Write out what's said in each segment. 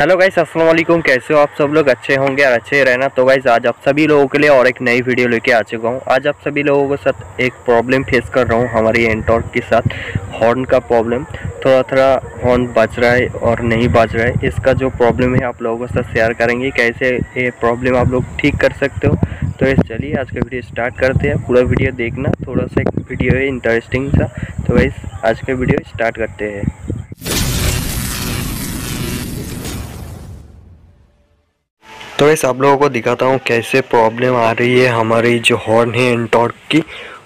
Hello guys अस्सलाम वालेकुम कैसे हो आप सब लोग? अच्छे होंगे और अच्छे रहना। तो गाइस आज आप सभी लोगों के लिए और एक नई वीडियो लेके आ चुका हूँ। आज आप सभी लोगों के साथ एक प्रॉब्लम फेस कर रहा हूँ, हमारी एंटॉर्क के साथ। हॉर्न का प्रॉब्लम थोड़ा थोड़ा हॉर्न बज रहा है और नहीं बज रहा है। इसका जो प्रॉब्लम है, आप लोगों के साथ शेयर करेंगे। कैसे ये प्रॉब्लम आप लोग ठीक कर सकते हो? तो इस चलिए आज का वीडियो स्टार्ट करते हैं। पूरा वीडियो देखना। थोड़ा सा वीडियो है इंटरेस्टिंग सा। तो गाइस आज का वीडियो स्टार्ट करते हैं। तो वैसे आप लोगों को दिखाता हूँ कैसे प्रॉब्लम आ रही है हमारी जो हॉर्न है एंटॉर्क की।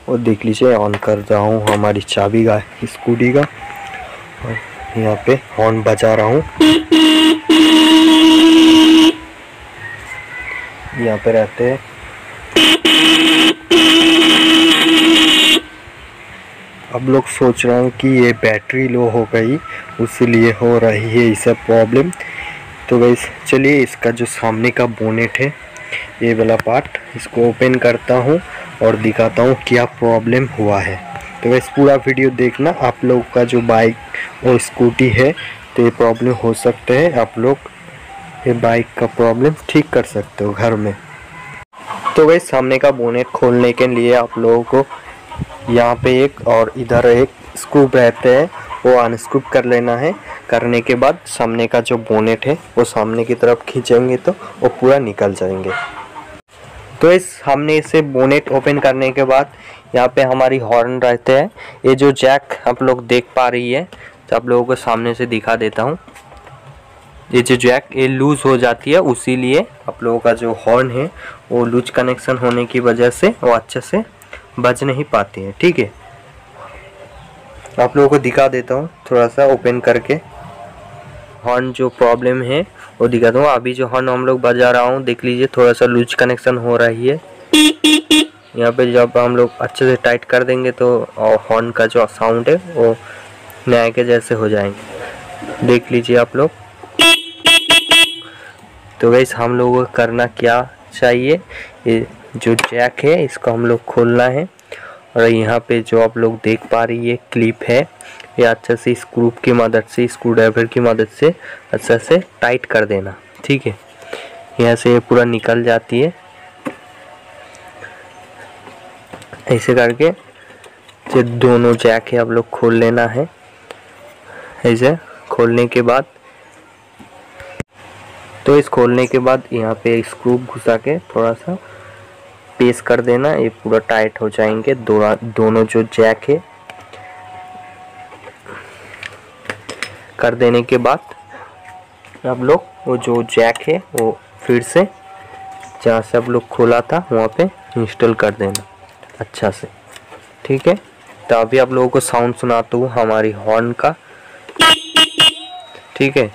वो देख लीजिए ऑन कर रहा हूँ हमारी चाबी का स्कूटी का। और यहाँ पे हॉर्न बजा रहा हूँ। यहाँ पे रहते हैं। अब लोग सोच रहे हैं कि ये बैटरी लो हो गई, उसीलिए हो रही है ये सब प्रॉब्लम तो गई चलिए इसका जो सामने का बोनेट है, ये वाला पार्ट इसको ओपन करता हूँ और दिखाता हूँ क्या प्रॉब्लम हुआ है। तो वैसे पूरा वीडियो देखना, आप लोग का जो बाइक और स्कूटी है तो ये प्रॉब्लम हो सकते हैं। आप लोग ये बाइक का प्रॉब्लम ठीक कर सकते हो घर में। तो वही सामने का बोनेट खोलने के लिए आप लोगों को यहाँ पे एक और इधर एक स्क्रू रहते हैं। वो अनस्क्रूप कर लेना है। करने के बाद सामने का जो बोनेट है, वो सामने की तरफ़ खींचेंगे तो वो पूरा निकल जाएँगे। तो इस, हमने इसे बोनेट ओपन करने के बाद यहाँ पे हमारी हॉर्न रहते हैं। ये जो जैक आप लोग देख पा रही है तो आप लोगों को सामने से दिखा देता हूँ। ये जो जैक ये लूज़ हो जाती है उसी लिए आप लोगों का जो हॉर्न है, वो लूज कनेक्शन होने की वजह से वो अच्छे से बज नहीं पाती है, ठीक है? आप लोगों को दिखा देता हूँ थोड़ा सा ओपन करके। हॉर्न जो प्रॉब्लम है, वो दिखाता हूँ। अभी जो हॉर्न हम लोग बजा रहा हूँ, देख लीजिए थोड़ा सा लूज कनेक्शन हो रही है यहाँ पे जब हम लोग अच्छे से टाइट कर देंगे तो हॉर्न का जो साउंड है, वो नया के जैसे हो जाएँगे। देख लीजिए आप लोग। तो वैसे हम लोगों को करना क्या चाहिए? ये जो जैक है, इसको हम लोग खोलना है। और यहाँ पे जो आप लोग देख पा रही है क्लिप है। ये अच्छे से स्क्रू की मदद से स्क्रू ड्राइवर की मदद से अच्छे से टाइट कर देना, ठीक है? यहाँ से ये पूरा निकल जाती है। ऐसे करके जो दोनों जैक है, आप लोग खोल लेना है। ऐसे खोलने के बाद तो इस खोलने के बाद यहाँ पे स्क्रू घुसा के थोड़ा सा पेस कर देना, ये पूरा टाइट हो जाएँगे। दोनों जो जैक है, कर देने के बाद अब लोग, वो जो जैक है, वो फिर से, जहाँ से अब लोग खोला था, वहाँ पे इंस्टॉल कर देना अच्छा से। ठीक है? तो अभी आप लोगों को साउंड सुनाता हूँ, हमारी हॉर्न का। ठीक है?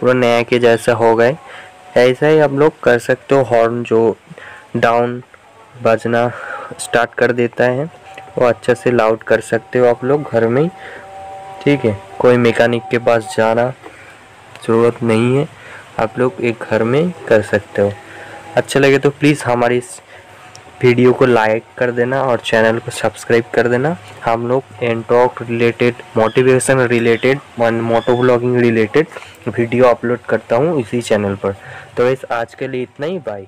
पूरा नया के जैसा हो गए। ऐसा ही आप लोग कर सकते हो हॉर्न जो डाउन बजना स्टार्ट कर देता है। वो अच्छे से लाउड कर सकते हो आप लोग घर में ही। ठीक है, कोई मैकेनिक के पास जाना ज़रूरत नहीं है। आप लोग एक घर में कर सकते हो। अच्छा लगे तो प्लीज़ हमारी इस वीडियो को लाइक कर देना और चैनल को सब्सक्राइब कर देना। हम लोग एंटॉक related motivation related one moto vlogging related video upload करता हूँ इसी चैनल पर। तो इस आज के लिए इतना ही। बाय